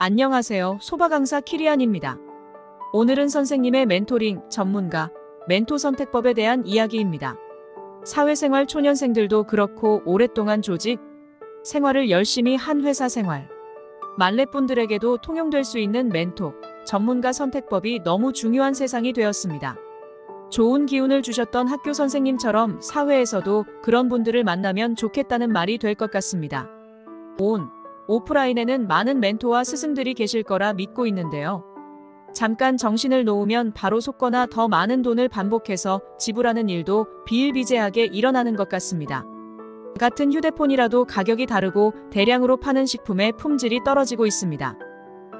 안녕하세요. 소바 강사 키리안입니다. 오늘은 선생님의 멘토링 전문가, 멘토 선택법에 대한 이야기입니다. 사회생활 초년생들도 그렇고 오랫동안 조직, 생활을 열심히 한 회사 생활, 말레분들에게도 통용될 수 있는 멘토, 전문가 선택법이 너무 중요한 세상이 되었습니다. 좋은 기운을 주셨던 학교 선생님처럼 사회에서도 그런 분들을 만나면 좋겠다는 말이 될 것 같습니다. 온, 오프라인에는 많은 멘토와 스승들이 계실 거라 믿고 있는데요. 잠깐 정신을 놓으면 바로 속거나 더 많은 돈을 반복해서 지불하는 일도 비일비재하게 일어나는 것 같습니다. 같은 휴대폰이라도 가격이 다르고 대량으로 파는 식품의 품질이 떨어지고 있습니다.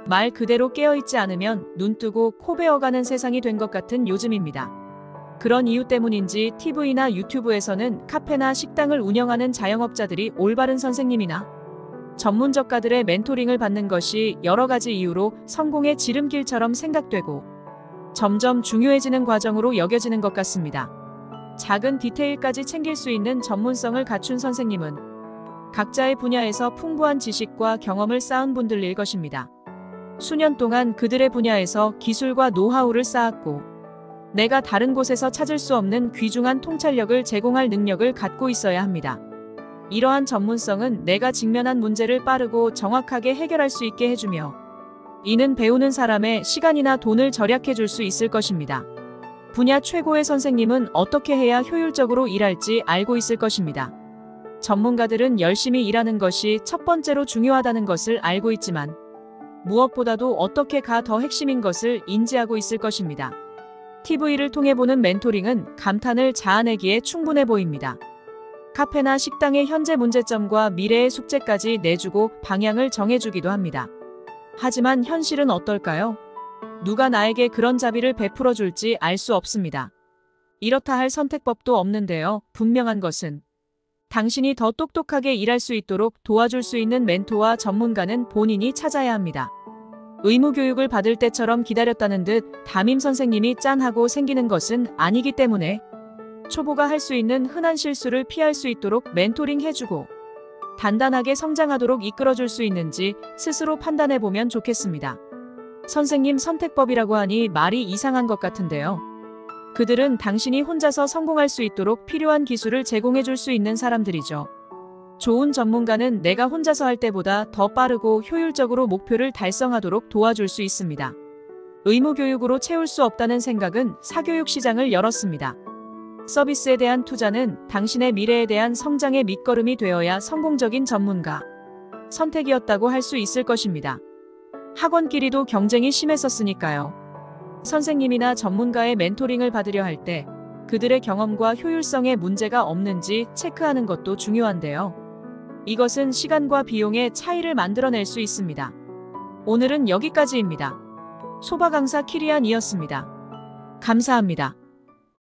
말 그대로 깨어있지 않으면 눈 뜨고 코 베어가는 세상이 된 것 같은 요즘입니다. 그런 이유 때문인지 TV나 유튜브에서는 카페나 식당을 운영하는 자영업자들이 올바른 선생님이나 전문 적가들의 멘토링을 받는 것이 여러 가지 이유로 성공의 지름길처럼 생각되고 점점 중요해지는 과정으로 여겨지는 것 같습니다. 작은 디테일까지 챙길 수 있는 전문성을 갖춘 선생님은 각자의 분야에서 풍부한 지식과 경험을 쌓은 분들일 것입니다. 수년 동안 그들의 분야에서 기술과 노하우를 쌓았고 내가 다른 곳에서 찾을 수 없는 귀중한 통찰력을 제공할 능력을 갖고 있어야 합니다. 이러한 전문성은 내가 직면한 문제를 빠르고 정확하게 해결할 수 있게 해주며 이는 배우는 사람의 시간이나 돈을 절약해 줄 수 있을 것입니다. 분야 최고의 선생님은 어떻게 해야 효율적으로 일할지 알고 있을 것입니다. 전문가들은 열심히 일하는 것이 첫 번째로 중요하다는 것을 알고 있지만 무엇보다도 어떻게 가 더 핵심인 것을 인지하고 있을 것입니다. TV를 통해 보는 멘토링은 감탄을 자아내기에 충분해 보입니다. 카페나 식당의 현재 문제점과 미래의 숙제까지 내주고 방향을 정해주기도 합니다. 하지만 현실은 어떨까요? 누가 나에게 그런 자비를 베풀어 줄지 알 수 없습니다. 이렇다 할 선택법도 없는데요. 분명한 것은 당신이 더 똑똑하게 일할 수 있도록 도와줄 수 있는 멘토와 전문가는 본인이 찾아야 합니다. 의무 교육을 받을 때처럼 기다렸다는 듯 담임 선생님이 짠하고 생기는 것은 아니기 때문에 초보가 할 수 있는 흔한 실수를 피할 수 있도록 멘토링 해주고 단단하게 성장하도록 이끌어줄 수 있는지 스스로 판단해 보면 좋겠습니다. 선생님 선택법이라고 하니 말이 이상한 것 같은데요. 그들은 당신이 혼자서 성공할 수 있도록 필요한 기술을 제공해 줄 수 있는 사람들이죠. 좋은 전문가는 내가 혼자서 할 때보다 더 빠르고 효율적으로 목표를 달성하도록 도와줄 수 있습니다. 의무 교육으로 채울 수 없다는 생각은 사교육 시장을 열었습니다. 서비스에 대한 투자는 당신의 미래에 대한 성장의 밑거름이 되어야 성공적인 전문가 선택이었다고 할 수 있을 것입니다. 학원끼리도 경쟁이 심했었으니까요. 선생님이나 전문가의 멘토링을 받으려 할 때 그들의 경험과 효율성에 문제가 없는지 체크하는 것도 중요한데요. 이것은 시간과 비용의 차이를 만들어낼 수 있습니다. 오늘은 여기까지입니다. 소바 강사 키리안이었습니다. 감사합니다.